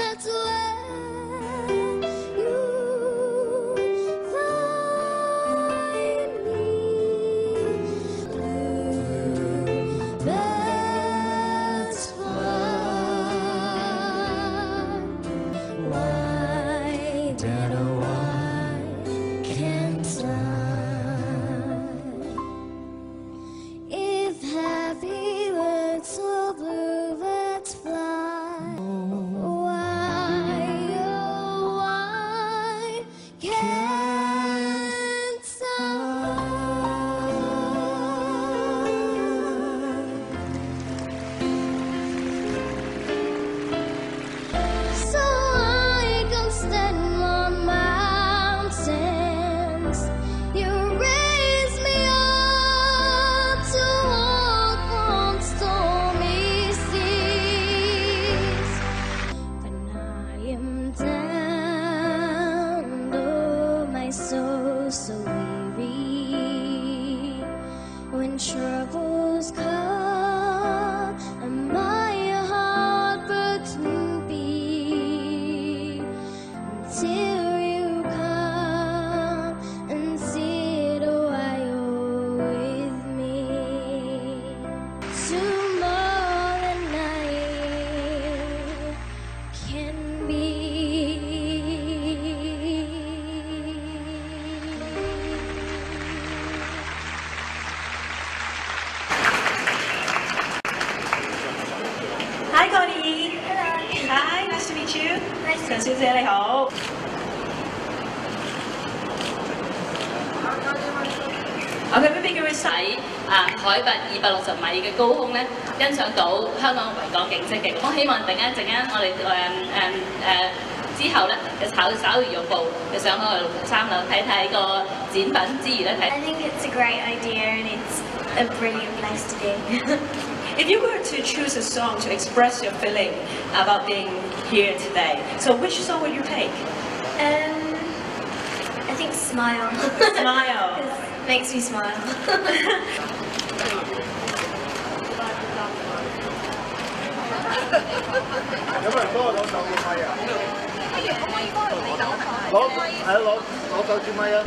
that's where my soul so weary. When troubles 陈小姐你好。OK，不俾佢去喺啊海拔二百六十米嘅高空咧，欣赏到香港维港景色嘅。咁希望突然间阵间我哋诶诶诶之后咧，就稍稍余用步就上去三楼睇睇个展品之余咧睇 I think it's a great idea and it's a brilliant place to be. If you were to choose a song to express your feeling about being here today, so which song would you pick? Um, I think Smile. Smile. makes me smile.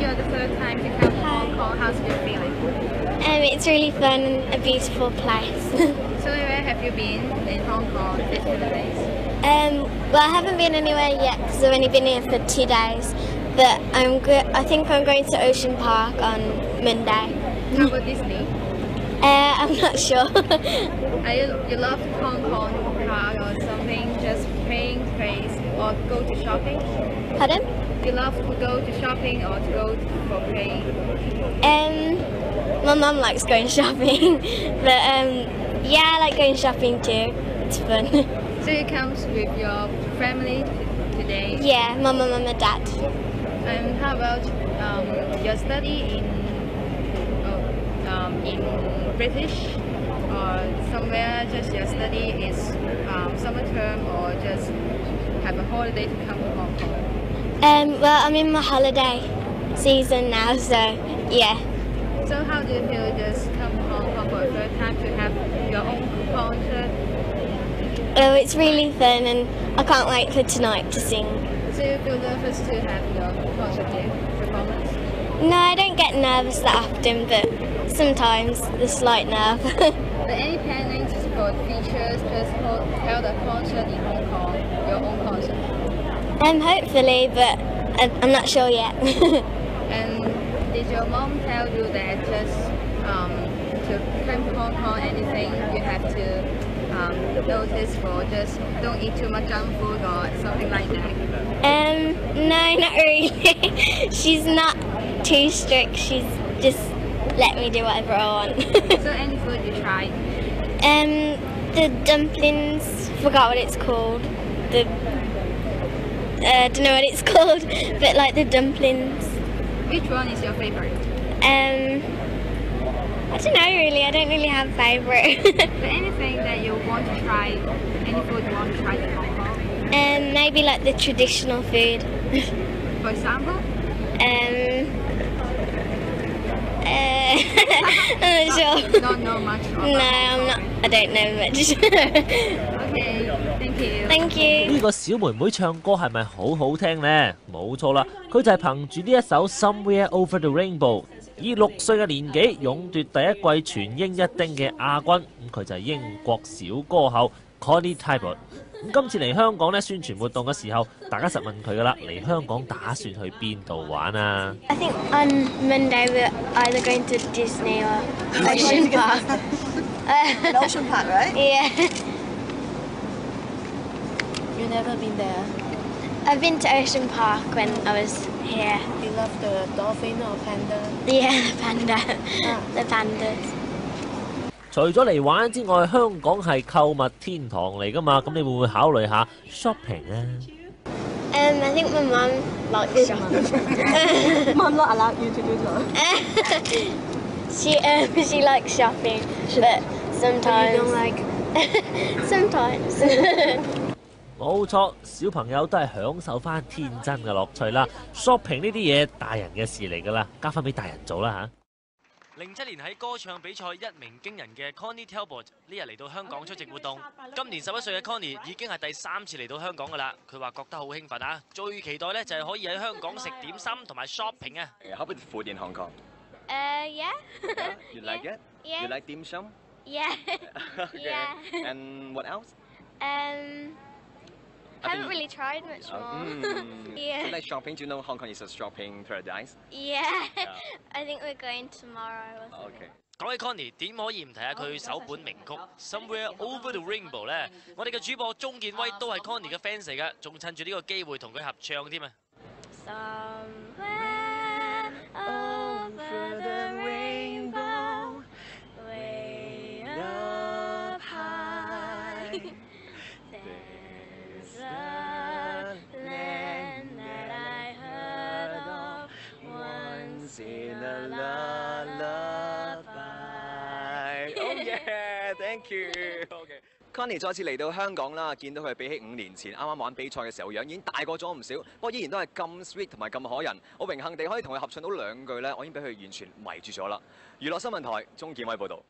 You're the third time to come Hong Kong. How's your feeling? Um, it's really fun and a beautiful place. So where have you been in Hong Kong these two days? um, well, I haven't been anywhere yet because I've only been here for two days. But I'm I think I'm going to Ocean Park on Monday. How about Disney? Uh, I'm not sure. Are you, you love Hong Kong Park or something? Just paying praise or go to shopping? Pardon? You love to go to shopping or to go for praying? Um, my mum likes going shopping, but um, yeah, I like going shopping too. It's fun. So you come with your family today. yeah, my mum and my dad. And how about um, your study in oh, um, in British or somewhere? Just your study is um, summer term or just have a holiday to come to Hong Kong? Um, well, I'm in my holiday season now, so yeah. So how do you feel just come home for the first time to have your own concert? Oh, it's really fun, and I can't wait for tonight to sing. So you feel nervous to have your concert performance? No, I don't get nervous that often, but sometimes the slight nerve. But any plannings for features just held a concert in Hong Kong, your own concert? um, hopefully, but I'm not sure yet. And did your mom tell you that just um, to come to Hong Kong, anything you have to um, notice for just don't eat too much junk food or something like that? um, no, not really. She's not too strict. She's just let me do whatever I want. So any food you try? um, the dumplings, forgot what it's called. The uh, don't know what it's called, but like the dumplings. Which one is your favorite? Um, I don't know really. I don't really have favourite. So anything that you want to try, any food you want to try in Hong Kong? um, maybe like the traditional food. For example? Um, uh, I'm not sure. Not know much No, I'm not. I don't know much. Okay, you. Thank you. 呢個小妹妹唱歌係咪好好聽呢？冇錯啦，佢就係憑住呢一首《Somewhere Over the Rainbow》，以六歲嘅年紀勇奪第一季全英一丁嘅亞軍。咁佢就係英國小歌后 Connie Talbot。咁今次嚟香港咧宣傳活動嘅時候，大家實問佢噶啦，嚟香港打算去邊度玩啊？I think on Monday we're either going to Disney or Ocean Park. Uh, Ocean Park, right? yeah, You've never been there. I've been to Ocean Park when I was here. You love the dolphin or panda? Yeah, the panda, the pandas. 除咗嚟玩之外，香港系购物天堂嚟噶嘛，咁你会唔会考虑下 shopping 啊？ Um, I think my mum likes shopping. Mom not allowed you to do so. she um, she likes shopping, but sometimes You don't like. sometimes. 冇錯，小朋友都係享受翻天真嘅樂趣啦。shopping 呢啲嘢大人嘅事嚟㗎啦，交翻俾大人做啦嚇。零七年喺歌唱比賽一鳴驚人嘅 Connie Talbot 呢日嚟到香港出席活動。今年十一歲嘅 Connie 已經係第三次嚟到香港㗎啦。佢話覺得好興奮啊！最期待咧就係可以喺香港食點心同埋 shopping 啊！How about food in Hong Kong? uh, yeah. You like it? Yeah. You like dim sum? Yeah. okay. Yeah. And what else? Um, I haven't think- really tried much Uh, more. mm. Yeah. You like shopping? Do you know Hong Kong is a shopping paradise? yeah. Yeah. I think we're going tomorrow or something. Okay. 讲起 Connie，点可以唔提下佢首本名曲《Somewhere Over the Rainbow》呢？我哋嘅主播钟健威都系 Connie 嘅 fans 嚟㗎，仲趁住呢个机会同佢合唱添啊！ Somewhere over the rainbow, way up high, thank you. Okay. Connie 再次嚟到香港啦，見到佢比起五年前啱啱玩比賽嘅時候樣已經大個咗唔少，不過依然都係咁 sweet 同埋咁可人。我榮幸地可以同佢合唱到兩句咧，我已經俾佢完全迷住咗啦。娛樂新聞台，鐘建威報導。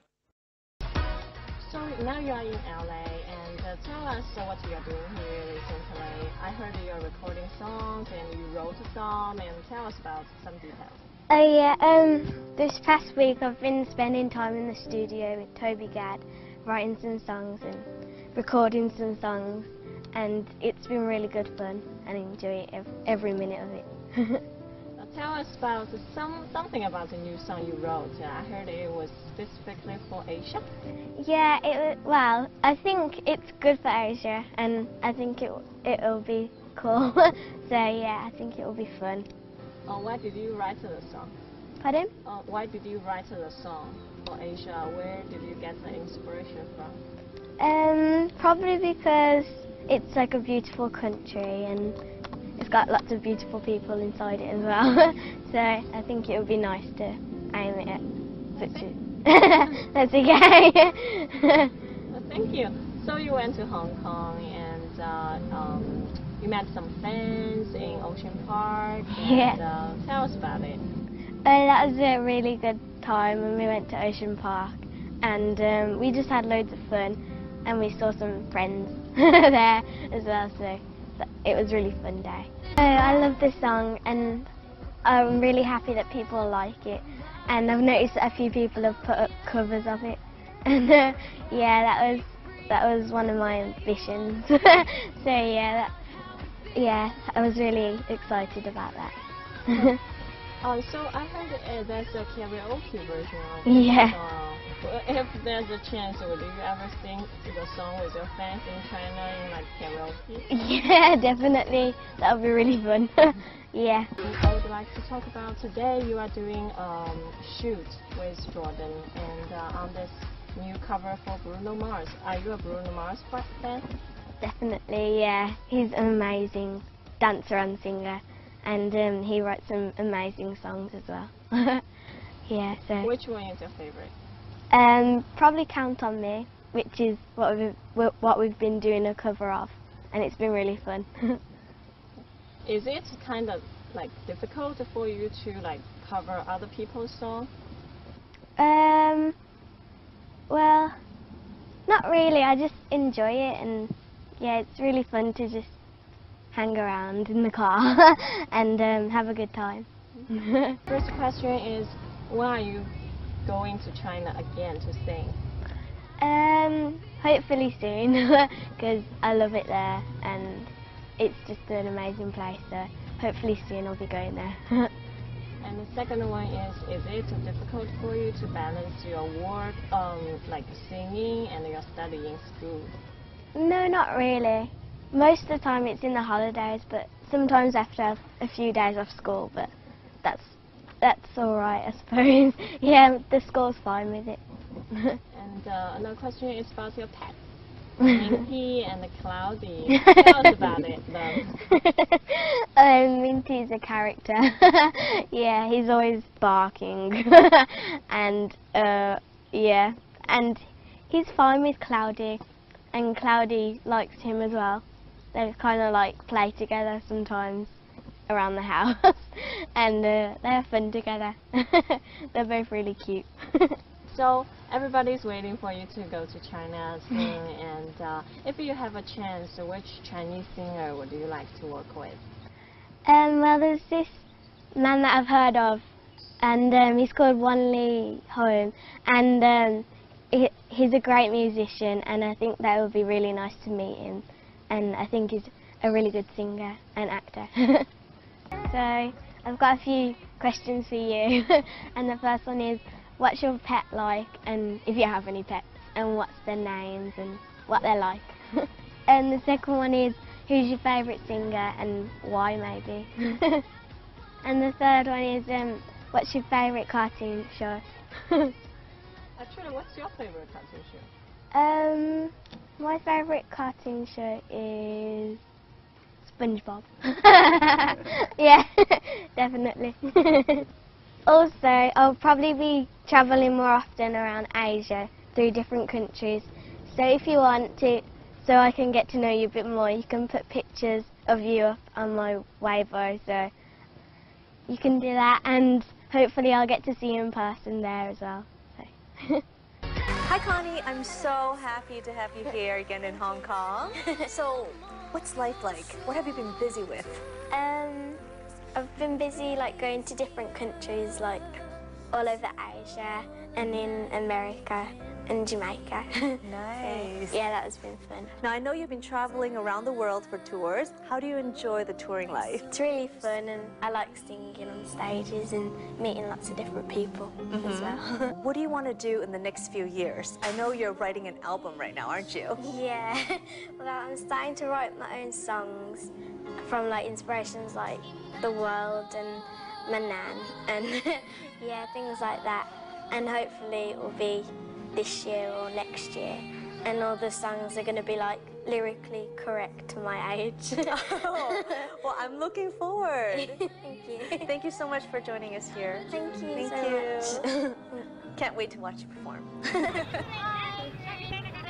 So now you are in LA, and uh, tell us uh, what you are doing here recently. I heard you're recording songs and you wrote a song, and tell us about some details. Oh yeah, um, this past week I've been spending time in the studio with Toby Gadd, writing some songs and recording some songs, and it's been really good fun, and I enjoy ev- every minute of it. Uh, tell us about some something about the new song you wrote. I heard it was specifically for Asia. yeah, it well, I think it's good for Asia, and I think it it'll be cool. so yeah, I think it will be fun. Uh, why did you write the song? Pardon? Uh, why did you write the song for Asia? Where did you get the inspiration from? Um, probably because it's like a beautiful country and it's got lots of beautiful people inside it as well. so I think it would be nice to aim it at such a... That's okay. Well, thank you. So you went to Hong Kong and uh, um, you met some friends in Ocean Park. And, Yeah. uh, tell us about it. Uh, that was a really good time when we went to Ocean Park and um, we just had loads of fun and we saw some friends there as well so it was really fun day. Uh, I love this song and I'm really happy that people like it and I've noticed that a few people have put up covers of it and uh, yeah that was that was one of my ambitions so yeah that, yeah I was really excited about that. Um, so I heard uh, there's a karaoke version of Yeah. song. Well, If there's a chance, would you ever sing the song with your fans in China in like karaoke? Yeah, definitely. That would be really fun. yeah. I would like to talk about today you are doing um, shoot with Jordan and uh, on this new cover for Bruno Mars. Are you a Bruno Mars fan? Definitely, yeah. He's an amazing dancer and singer, and um, he writes some amazing songs as well. yeah, so Which one is your favorite? um, probably count on me, which is what we've what we've been doing a cover of, and it's been really fun. Is it kind of like difficult for you to like cover other people's songs? um, well, not really. I just enjoy it, and yeah, it's really fun to just hang around in the car and um, have a good time. First question is, when are you going to China again to sing? Um, hopefully soon, because I love it there, and it's just an amazing place. So hopefully soon I'll be going there. And the second one is, is it difficult for you to balance your work, um, like singing, and your study in school? no, not really. Most of the time it's in the holidays, but sometimes after a few days off school. But that's that's all right, I suppose. yeah, the school's fine with it. And uh, another question is about your pets, Minty and Cloudy. Tell us about it, though. um, Minty's a character. yeah, he's always barking, and uh, yeah, and he's fine with Cloudy, and Cloudy likes him as well. They kind of like play together sometimes around the house, and uh, they have fun together. they're both really cute. So everybody's waiting for you to go to China soon. and uh, if you have a chance, which Chinese singer would you like to work with? Um, well, there's this man that I've heard of, and um, he's called Wan Lee Home, and um, he, he's a great musician, and I think that would be really nice to meet him, and I think he's a really good singer and actor. so I've got a few questions for you, and the first one is, what's your pet like, and if you have any pets, and what's their names and what they're like. and the second one is, who's your favourite singer and why maybe? and the third one is, um, what's your favourite cartoon show? Actually, what's your favorite cartoon show? um, my favourite cartoon show is SpongeBob. yeah, definitely. also, I'll probably be travelling more often around Asia through different countries. So if you want to, so I can get to know you a bit more, you can put pictures of you up on my Weibo. So you can do that, and hopefully I'll get to see you in person there as well. So. Hi, Connie. I'm so happy to have you here again in Hong Kong. So, what's life like? What have you been busy with? Um, I've been busy like going to different countries like all over Asia and in America and Jamaica. Nice. So, yeah, that has been fun. Now, I know you've been traveling around the world for tours. How do you enjoy the touring life? It's really fun and I like singing on stages and meeting lots of different people as mm-hmm. well. What do you want to do in the next few years? I know you're writing an album right now, aren't you? Yeah, well, I'm starting to write my own songs from like inspirations like the world and my nan and yeah, things like that. And hopefully it will be this year or next year. And all the songs are going to be like lyrically correct to my age. Oh, well, I'm looking forward. Thank you. Thank you so much for joining us here. Thank you Thank so you. much. Can't wait to watch you perform.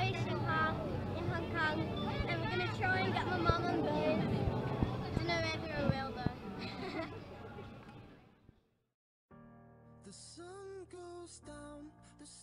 Ocean Park in Hong Kong, and we're gonna try and get my mum on board.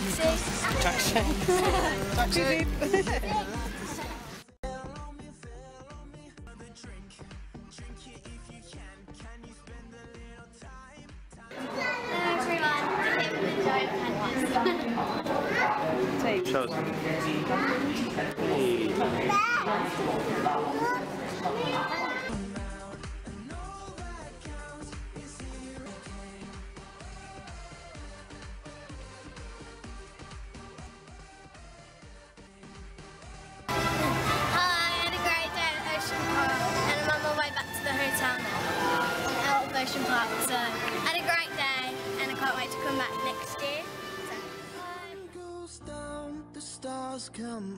Six. Tuck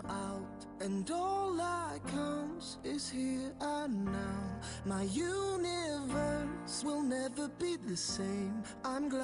Out and all that counts is here and now. My universe will never be the same. I'm glad.